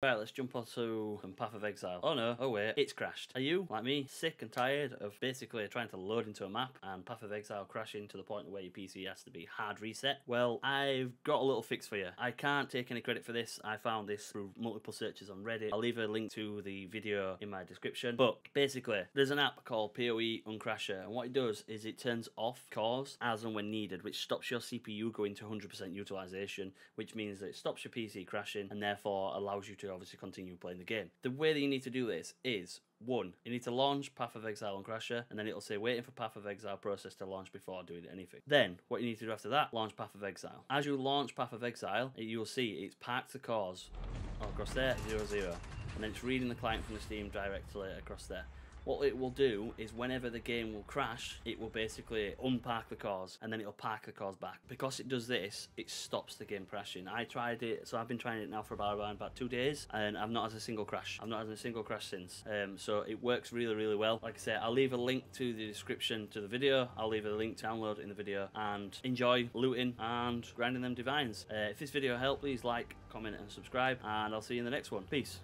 Right, let's jump onto some Path of Exile. Oh no, oh wait, it's crashed. Are you, like me, sick and tired of basically trying to load into a map and Path of Exile crashing to the point where your PC has to be hard reset? Well, I've got a little fix for you. I can't take any credit for this. I found this through multiple searches on Reddit. I'll leave a link to the video in my description. But basically, there's an app called PoE Uncrasher, and what it does is it turns off cores as and when needed, which stops your CPU going to 100% utilization, which means that it stops your PC crashing and therefore allows you to obviously continue playing the game. The way that you need to do this is one, you need to launch Path of Exile Uncrasher, and then it'll say waiting for Path of Exile process to launch before doing anything. Then, what you need to do after that, launch Path of Exile. As you launch Path of Exile, you'll see it's parked the cores oh, across there, zero zero, and then it's reading the client from the Steam directly across there what it will do is whenever the game will crash, it will basically unpark the cores and then it'll park the cores back. Because it does this, it stops the game crashing. I tried it, so I've been trying it now for about, about two days and I've not had a single crash. I've not had a single crash since. Um, so it works really, really well. Like I say, I'll leave a link to the description to the video. I'll leave a link to download in the video and enjoy looting and grinding them divines. Uh, if this video helped, please like, comment and subscribe and I'll see you in the next one. Peace.